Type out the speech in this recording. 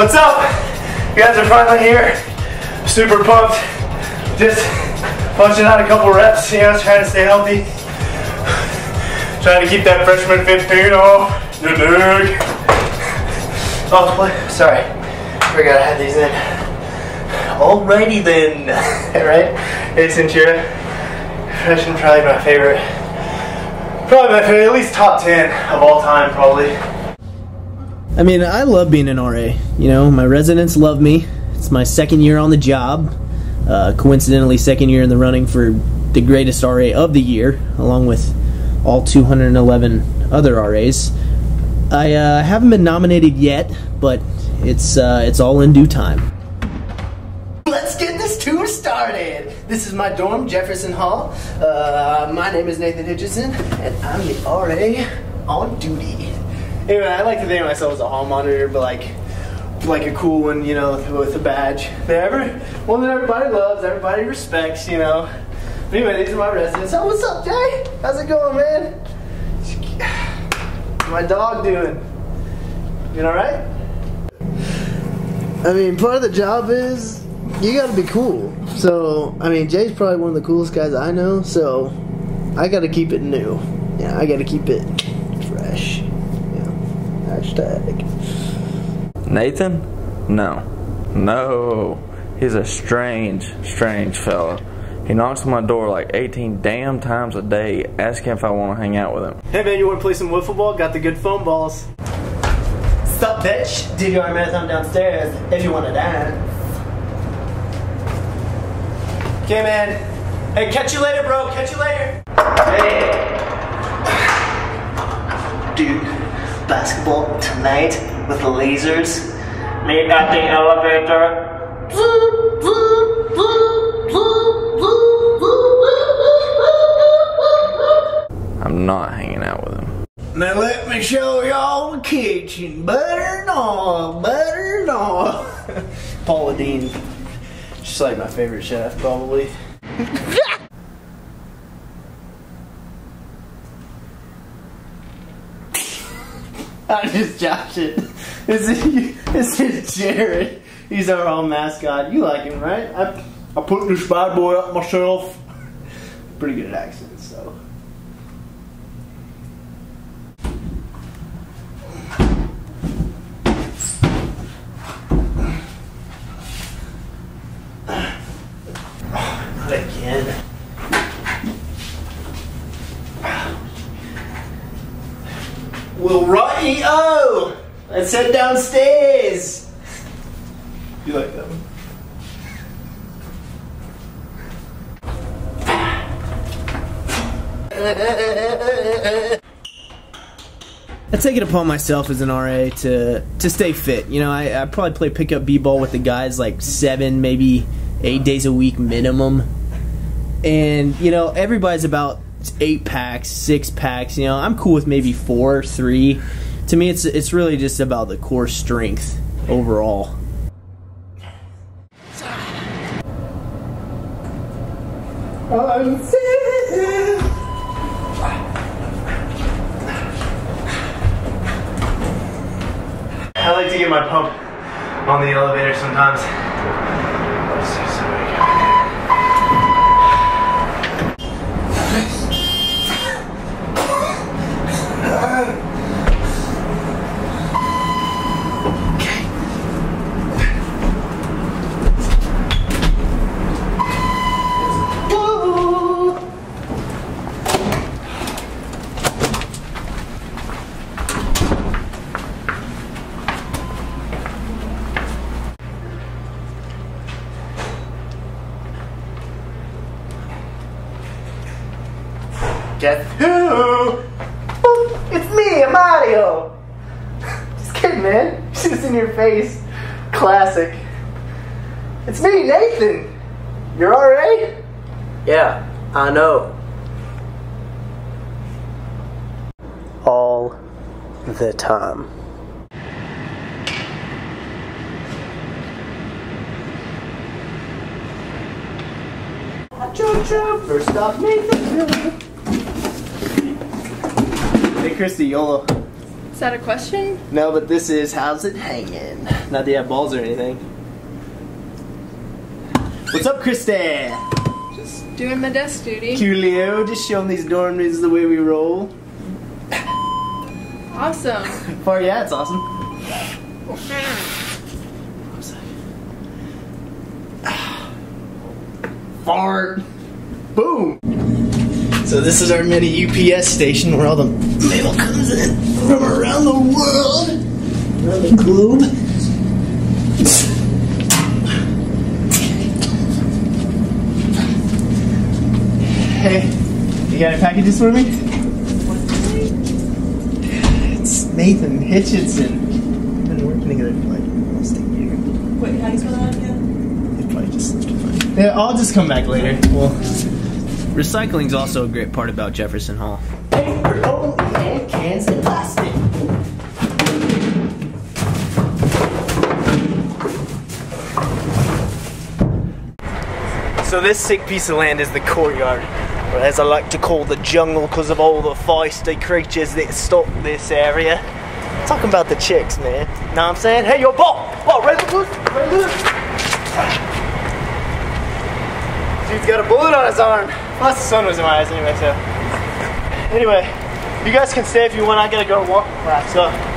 What's up? You guys are finally here. Super pumped. Just punching out a couple reps, you know, trying to stay healthy. Trying to keep that freshman 15 off your leg. Oh? Sorry. Forgot I had these in. Alrighty then. right? Hey, Centura. Freshman, probably my favorite. Probably my favorite, at least top 10 of all time, probably. I mean, I love being an RA. You know, my residents love me. It's my second year on the job. Uh, coincidentally, second year in the running for the greatest RA of the year, along with all 211 other RAs. I uh, haven't been nominated yet, but it's uh, it's all in due time. Let's get this tour started. This is my dorm, Jefferson Hall. Uh, my name is Nathan Hitchenson, and I'm the RA on duty. Anyway, I like to think of myself as a hall monitor, but like, like a cool one, you know, with a badge. That every, one that everybody loves, everybody respects, you know. But anyway, these are my residents. Oh, what's up, Jay? How's it going, man? My dog doing? You all right? I mean, part of the job is you got to be cool. So, I mean, Jay's probably one of the coolest guys I know. So, I got to keep it new. Yeah, I got to keep it fresh. Yeah. Hashtag. Nathan? No. No. He's a strange, strange fella. He knocks on my door like 18 damn times a day asking if I want to hang out with him. Hey man, you want to play some wiffle ball? Got the good foam balls. Sup, bitch? DVR marathon downstairs if you want to dance. Okay, man. Hey, catch you later, bro. Catch you later. Hey. Dude, basketball tonight with lasers. Meet at the elevator. I'm not hanging out with him. Now let me show y'all the kitchen. Butter and all, butter and all. Paula Deen. She's like my favorite chef, probably. I'm just joshing. This is, this is Jared. He's our own mascot. You like him, right? I, I put this bad boy up myself. Pretty good at accents, so. Not again. Well, righty oh! Let's head downstairs. You like that one? I take it upon myself as an RA to to stay fit. You know, I, I probably play pickup b-ball with the guys like seven, maybe eight days a week minimum. And you know, everybody's about eight packs, six packs. You know, I'm cool with maybe four, three. To me, it's it's really just about the core strength overall. I like to get my pump on the elevator sometimes. Guess who? Oh, it's me, Mario. Just kidding, man. Just in your face. Classic. It's me, Nathan. You're RA? Yeah, I know. All the time. First stop, Nathan. Christy, YOLO. Is that a question? No, but this is how's it hanging? Not that you have balls or anything. What's up, Krista? Just doing my desk duty. Julio, just showing these dorm dudes the way we roll. Awesome. Far yeah, it's awesome. Fart. Boom. So this is our mini UPS station where all the mail comes in from around the world, around the globe. Hey, you got any packages for me? It's Nathan Hitchenson. We've been working together for like almost a year. Wait, how do you spell that again? It probably just slipped a find. Yeah, I'll just come back later. Well, recycling's also a great part about Jefferson Hall. Paper, oh, and cans and plastic. So this sick piece of land is the courtyard, or as I like to call the jungle because of all the feisty creatures that stalk this area. Talking about the chicks, man. Know what I'm saying? Hey, yo, ball! Ball, right loose! Right loose! Dude's got a bullet on his arm. Plus the sun was in my eyes anyway, so. Anyway, you guys can stay if you want. I gotta go walk class, so.